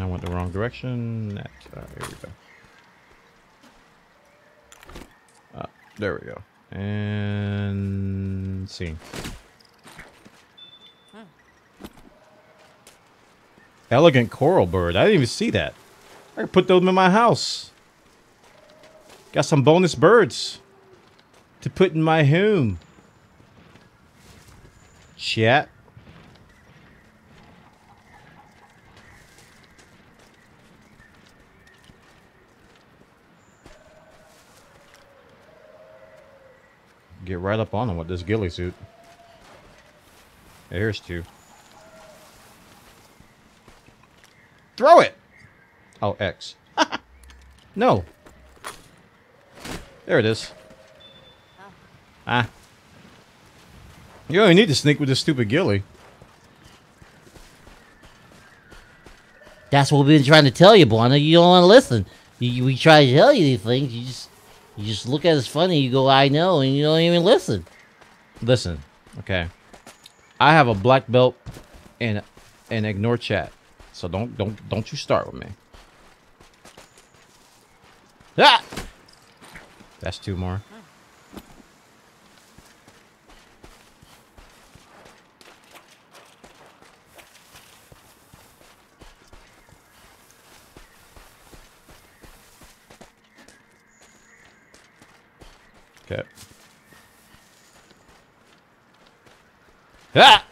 I went the wrong direction. All right, here we go. Uh, there we go. And see. Elegant coral bird. I didn't even see that. I could put those in my house. Got some bonus birds to put in my home. Chat. Get right up on them with this ghillie suit. Here's two. Throw it! Oh, X. no. There it is. Ah. You only need to sneak with this stupid ghillie. That's what we've been trying to tell you, Bwana. You don't want to listen. You, you- we try to tell you these things. You just you just look at us funny. You go, I know, and you don't even listen. Listen, okay. I have a black belt and and ignore chat. So don't don't don't you start with me. Ah! That's two more. Okay. Ah!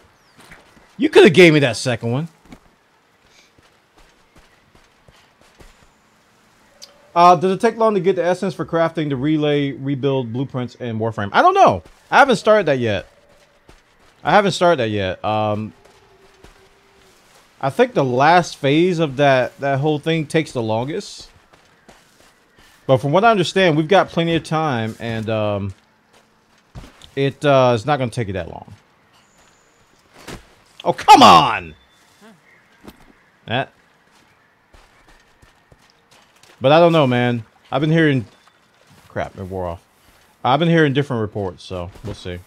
You could have gave me that second one. Uh, does it take long to get the essence for crafting the relay, rebuild, blueprints, and Warframe? I don't know. I haven't started that yet. I haven't started that yet. Um, I think the last phase of that that whole thing takes the longest. But from what I understand, we've got plenty of time, and um, it uh, it's not going to take you that long. Oh, come on! That. But I don't know, man. I've been hearing... Crap, it wore off. I've been hearing different reports, so we'll see.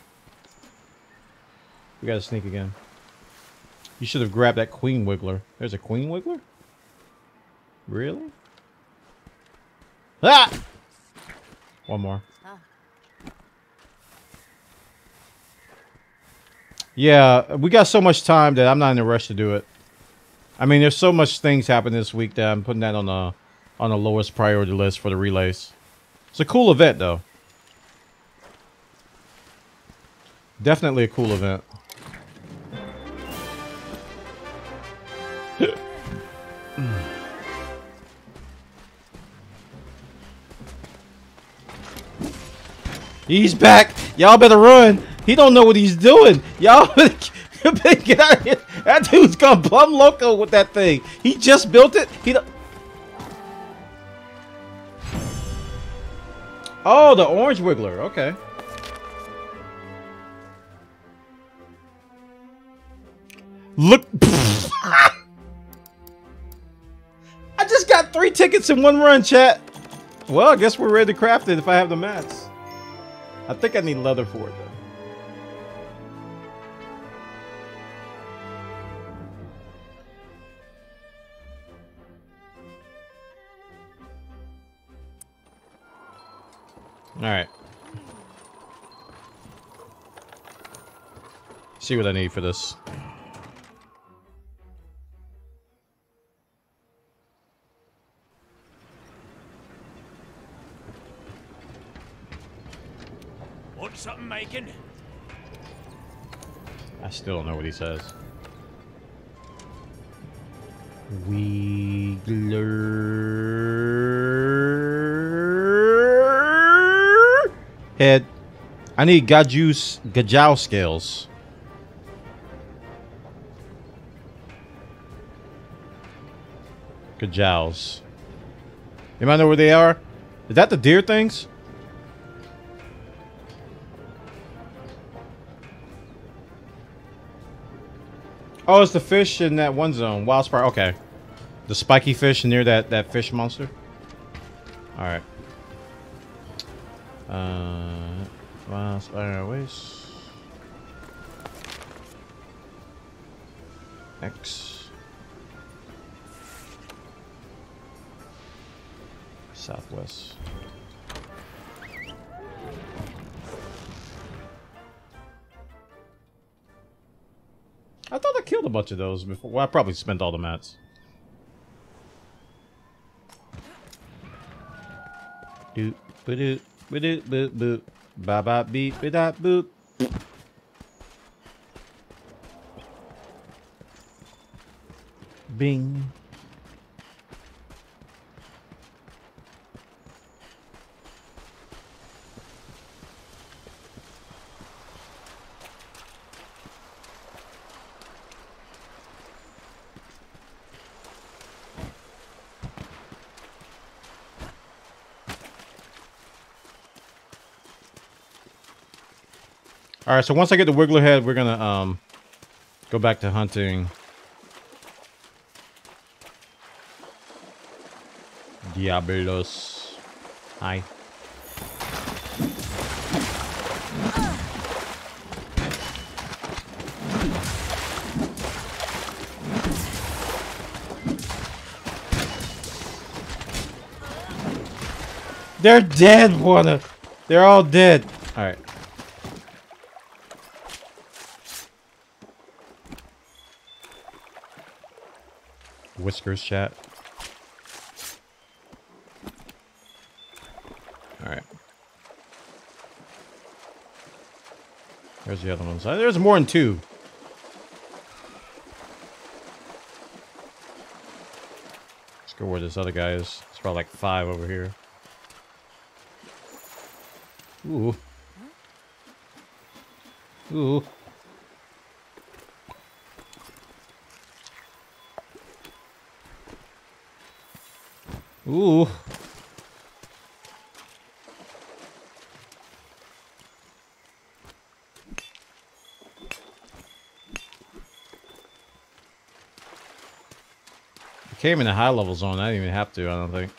We gotta sneak again. You should have grabbed that Queen Wiggler. There's a Queen Wiggler? Really? Ah! One more. Yeah, we got so much time that I'm not in a rush to do it. I mean, there's so much things happen this week that I'm putting that on the on the lowest priority list for the relays. It's a cool event, though. Definitely a cool event. He's back. Y'all better run. He don't know what he's doing. Y'all get out of here. That dude's gone plumb loco with that thing. He just built it. He. Oh, the orange wiggler. Okay. Look. I just got three tickets in one run, chat. Well, I guess we're ready to craft it if I have the mats. I think I need leather for it, though. All right. See what I need for this. Still don't know what he says. Wiggler head. I need Gajus Gajau scales. Gajaus. Anybody know where they are? Is that the deer things? Oh, it's the fish in that one zone. Wild Spire. Okay. The spiky fish near that, that fish monster. Alright. Uh, Wild waste. X. Southwest. Killed a bunch of those before. Well, I probably spent all the mats. Doot, ba-doot, ba-doot, boop, boop. Ba ba beep, ba da boop. Bing. All right, so once I get the Wiggler head, we're gonna um go back to hunting Diablos. Hi. They're dead, Warner. They're all dead. All right. Whiskers chat. Alright. There's the other ones. Uh, There's more than two. Let's go where this other guy is. It's probably like five over here. Ooh. Ooh. Ooh. Came in a high level zone. I didn't even have to, I don't think.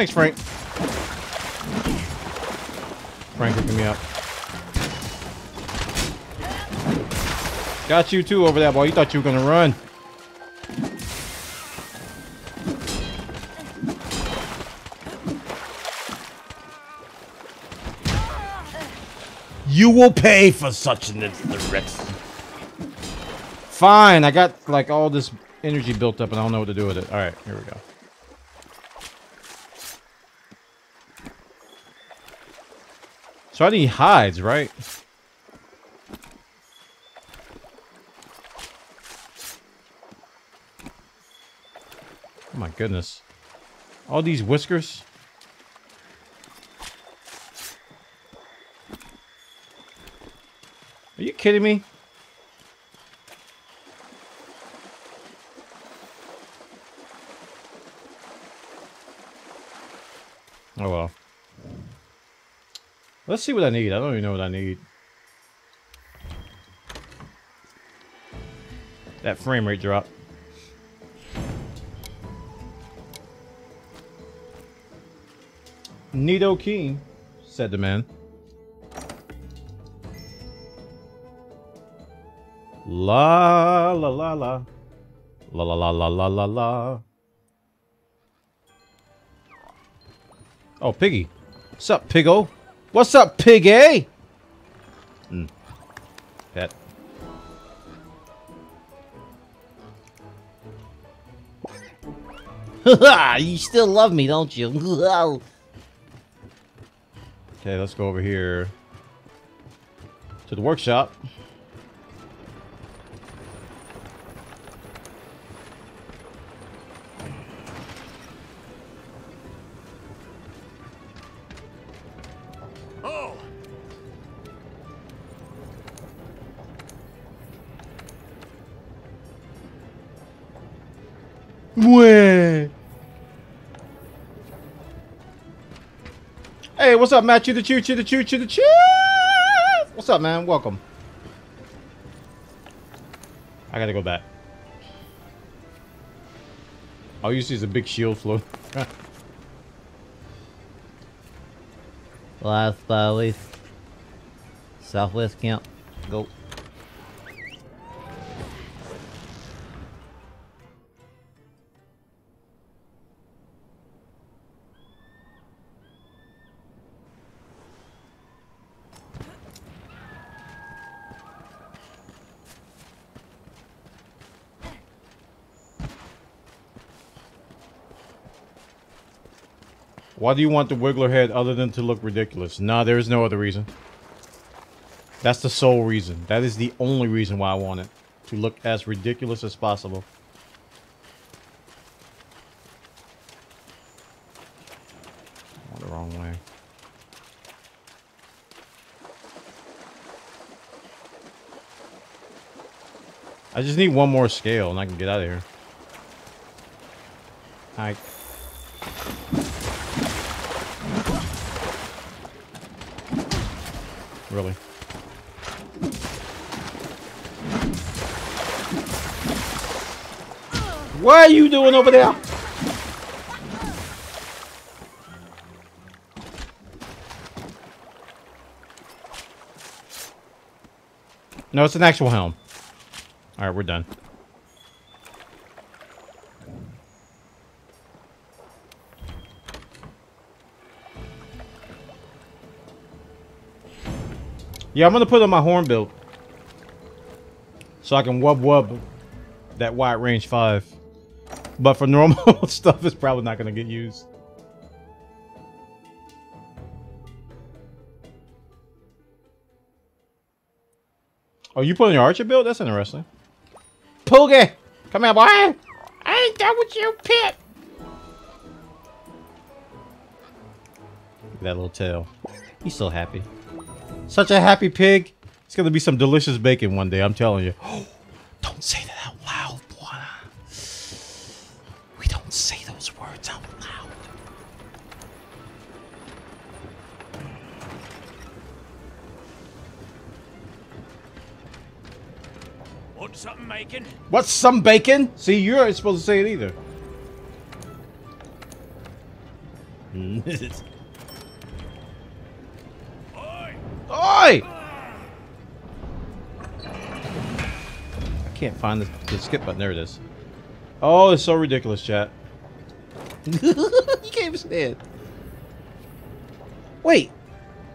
Thanks, Frank. Frank hooking me up. Got you too over there, boy. You thought you were gonna run. You will pay for such an insurrection. Fine, I got like all this energy built up and I don't know what to do with it. Alright, here we go. So I need hides, right? Oh my goodness. All these whiskers? Are you kidding me? Oh well. Let's see what I need. I don't even know what I need. That frame rate drop. Nito Keen, said the man. La la la la. La la la la la la la. Oh, Piggy. What's up, Piggo? What's up, Piggy? Hmm. Pet. you still love me, don't you? Okay, let's go over here to the workshop. What's up, Matt? Chew the chew, chew the chew, chew the chew. What's up, man? Welcome. I gotta go back. All you see is a big shield float. Last but least. Southwest camp. Go. Why do you want the Wiggler head other than to look ridiculous? Nah, there is no other reason. That's the sole reason. That is the only reason why I want it. To look as ridiculous as possible. The wrong way. I just need one more scale and I can get out of here. Alright. Really? What are you doing over there? No, it's an actual helm. Alright, we're done. Yeah, I'm gonna put on my horn build. So I can wub wub that wide range 5. But for normal stuff, it's probably not gonna get used. Oh, you putting your archer build? That's interesting. Poogie! Come here, boy! I ain't done with you, pit! That little tail. He's so happy. Such a happy pig. It's gonna be some delicious bacon one day, I'm telling you. don't say that out loud, boy. We don't say those words out loud. Want something making? What's some bacon? See, you aren't supposed to say it either. Oi! Oi! I can't find the, the skip button. There it is. Oh, it's so ridiculous, chat. you can't even stand. Wait.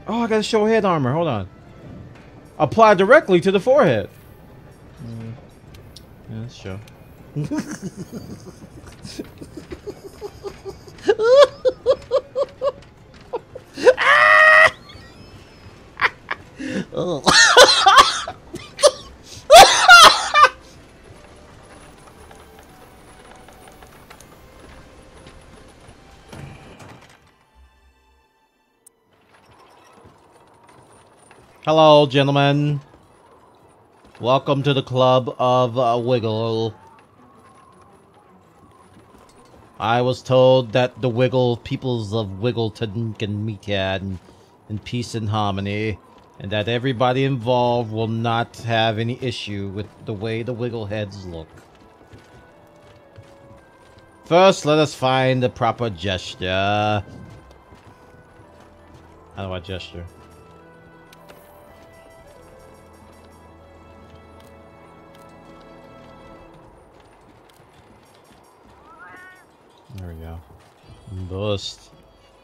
Oh, I gotta show head armor. Hold on. Apply directly to the forehead. Mm. Yeah, let's show. Hello, gentlemen. Welcome to the club of uh, Wiggle. I was told that the Wiggle peoples of Wiggleton can meet here in, in peace and harmony, and that everybody involved will not have any issue with the way the Wiggle heads look. First, let us find the proper gesture. How do I gesture? There we go. Boost.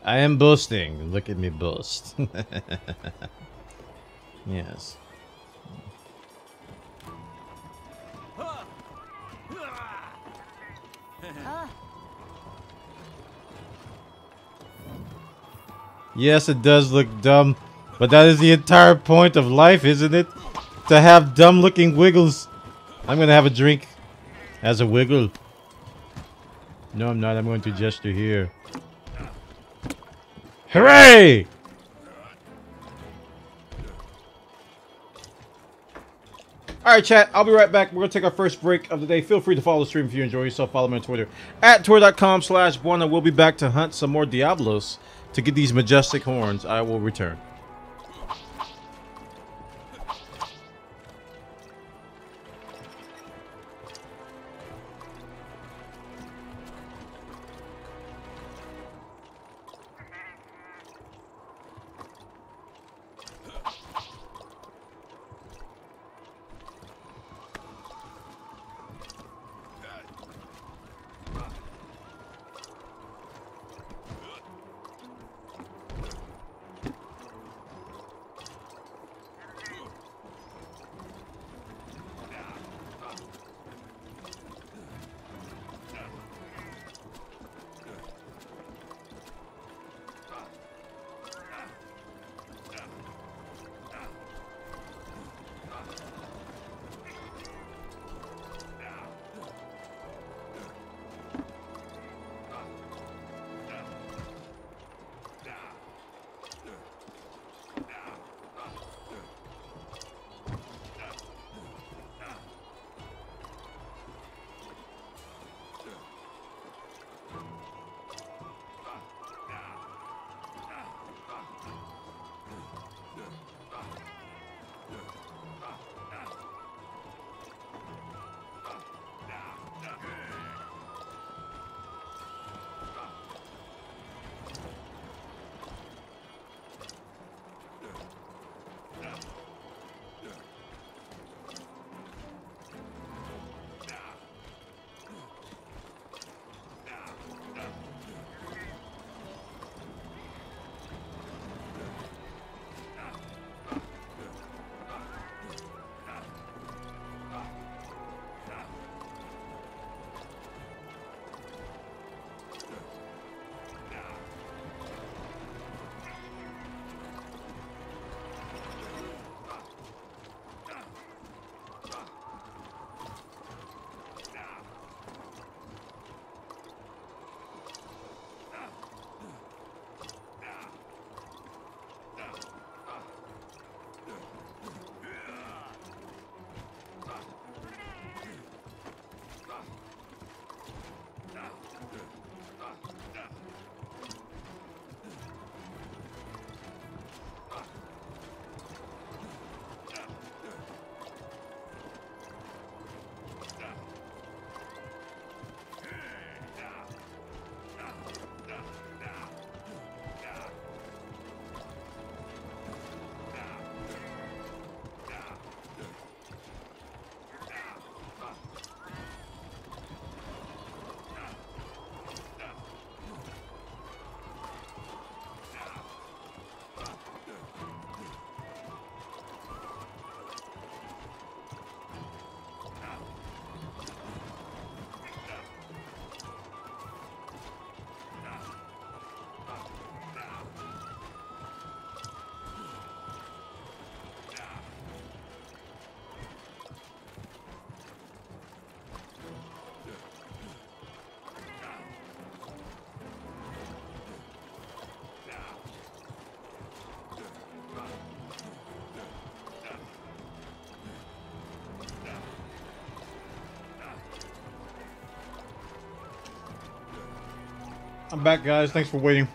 I am boosting. Look at me boost. yes. Yes, it does look dumb, but that is the entire point of life, isn't it? To have dumb-looking wiggles. I'm gonna have a drink as a wiggle. No, I'm not. I'm going to gesture here. Hooray! Alright, chat. I'll be right back. We're going to take our first break of the day. Feel free to follow the stream if you enjoy yourself. Follow me on Twitter. At twitter.com slash Bwana. We'll be back to hunt some more Diablos to get these majestic horns. I will return. I'm back, guys. Thanks for waiting.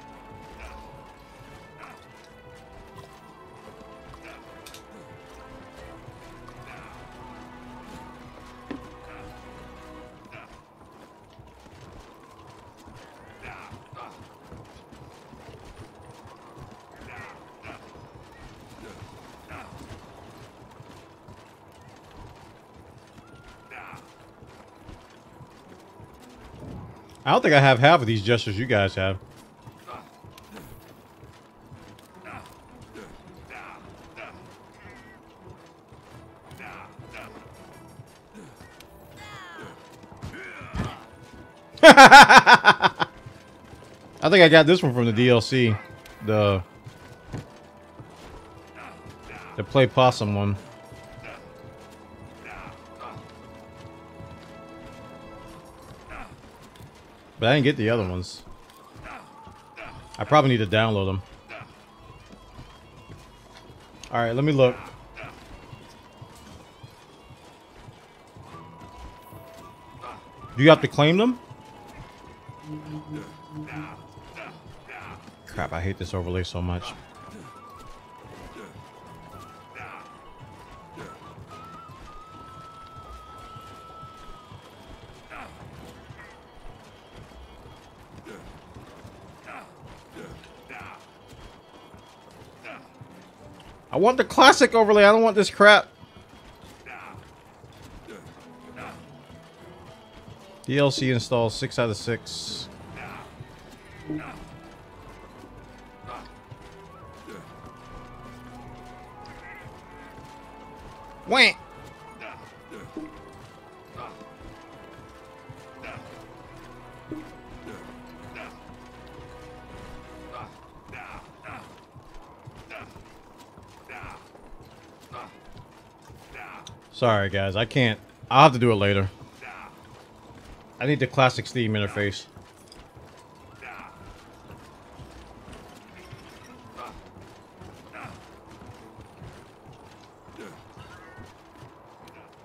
I don't think I have half of these gestures you guys have. I think I got this one from the DLC. The the play possum one. But I didn't get the other ones. I probably need to download them. Alright, let me look. Do you have to claim them? Crap, I hate this overlay so much. I want the classic overlay. I don't want this crap. DLC install 6 out of 6. Wah! Sorry, guys. I can't. I'll have to do it later. I need the classic Steam interface.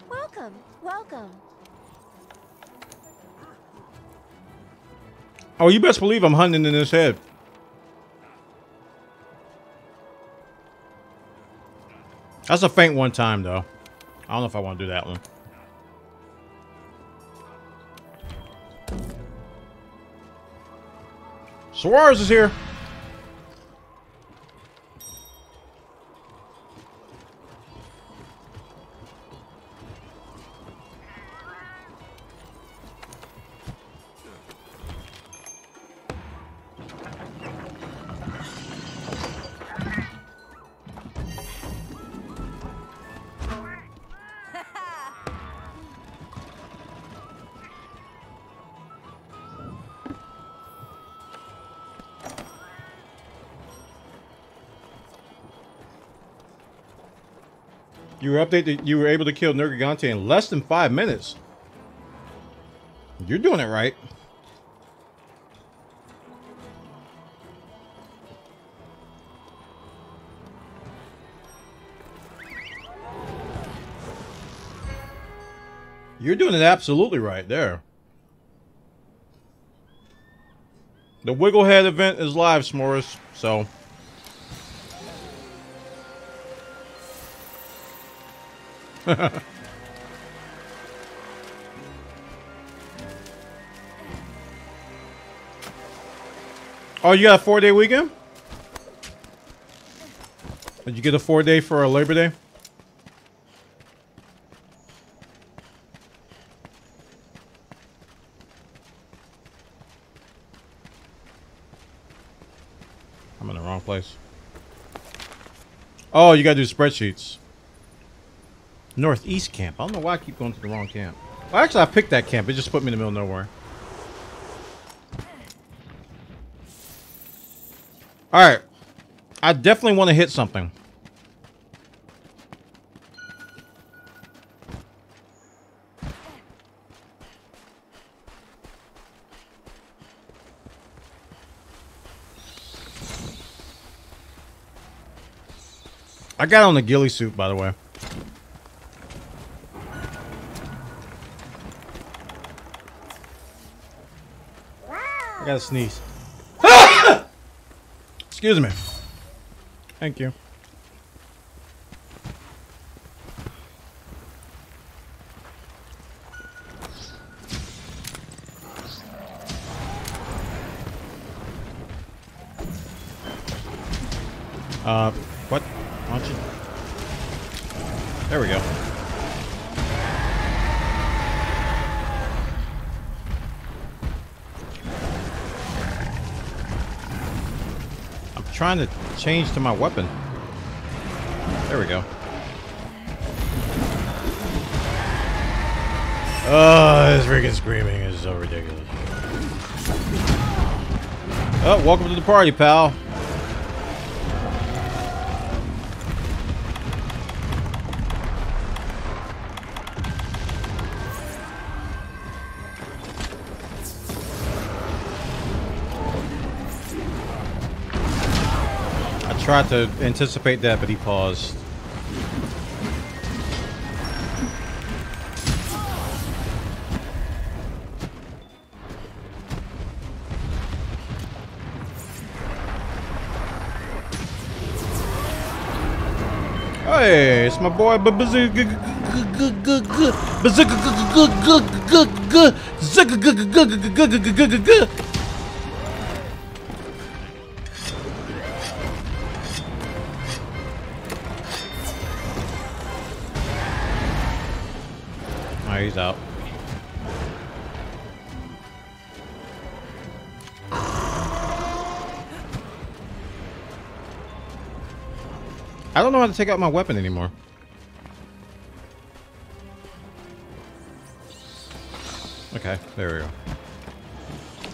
Welcome, welcome. Oh, you best believe I'm hunting in his head. That's a faint one time, though. I don't know if I want to do that one. Suarez is here. You were updated. You were able to kill Nergigante in less than five minutes. You're doing it right. You're doing it absolutely right there. The Wigglehead event is live, S'mores, so... oh, you got a four-day weekend? Did you get a four-day for a Labor Day? I'm in the wrong place. Oh, you gotta do spreadsheets. Northeast camp. I don't know why I keep going to the wrong camp. Well, actually, I picked that camp. It just put me in the middle of nowhere. Alright. I definitely want to hit something. I got on the ghillie suit, by the way. I gotta sneeze. Excuse me. Thank you. Uh, trying to change to my weapon. There we go. Oh, this freaking screaming is so ridiculous. Oh, welcome to the party, pal. Tried to anticipate that, but he paused. Hey, it's my boy Bazooka. I don't know how to take out my weapon anymore. Okay, there we go.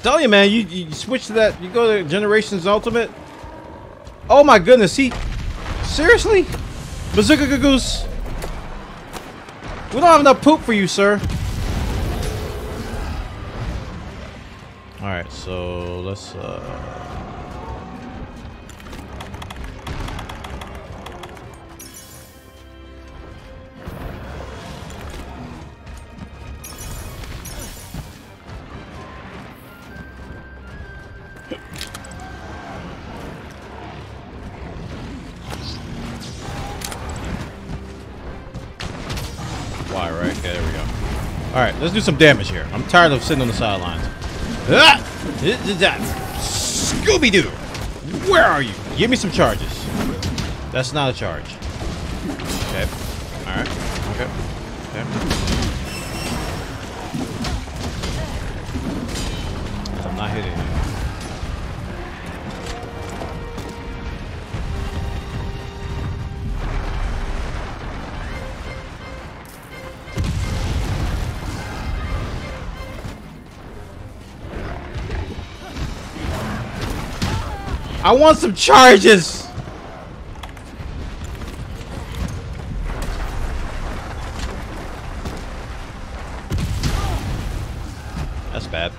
Tell you, man, you, you switch to that. You go to Generations Ultimate. Oh my goodness, he seriously, Bazooka Goose. We don't have enough poop for you, sir. Alright, so let's uh let's do some damage here. I'm tired of sitting on the sidelines. Ah! Scooby-Doo! Where are you? Give me some charges. That's not a charge. Okay. Alright. Okay. Okay. I'm not hitting. I want some charges! That's bad.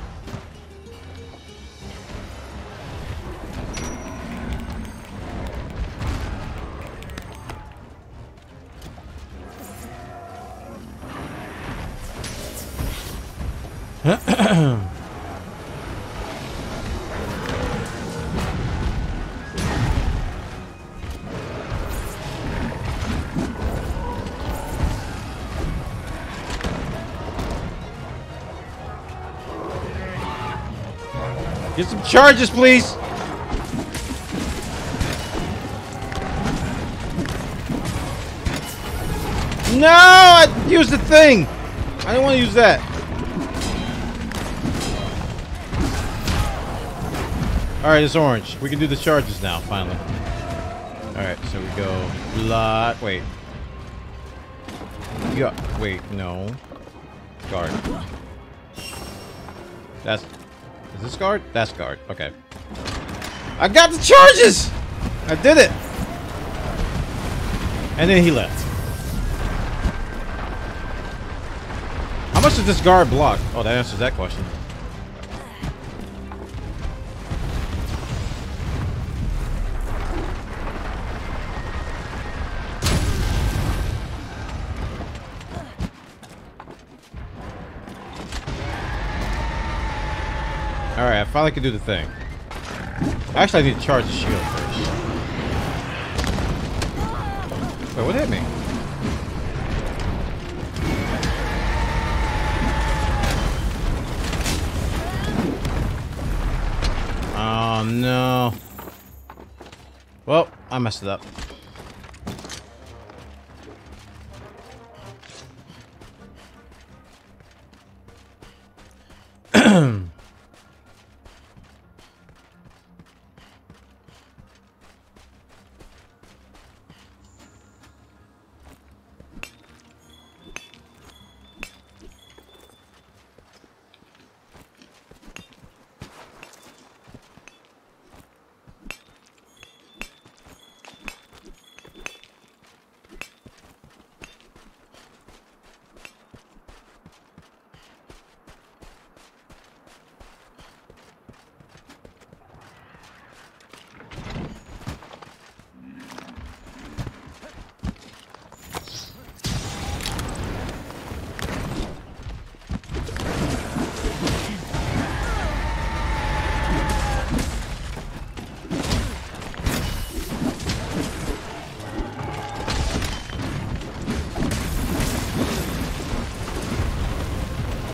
Get charges, please. No, I used the thing. I didn't want to use that. All right, it's orange. We can do the charges now, finally. All right, so we go lot. Wait. Yeah. Wait. No. Guard. That's. Is this guard? That's guard. Okay. I got the charges. I did it. And then he left. How much does this guard block? Oh, that answers that question. Finally can do the thing. Actually, I need to charge the shield first. Wait, what hit me? Oh no. Well, I messed it up.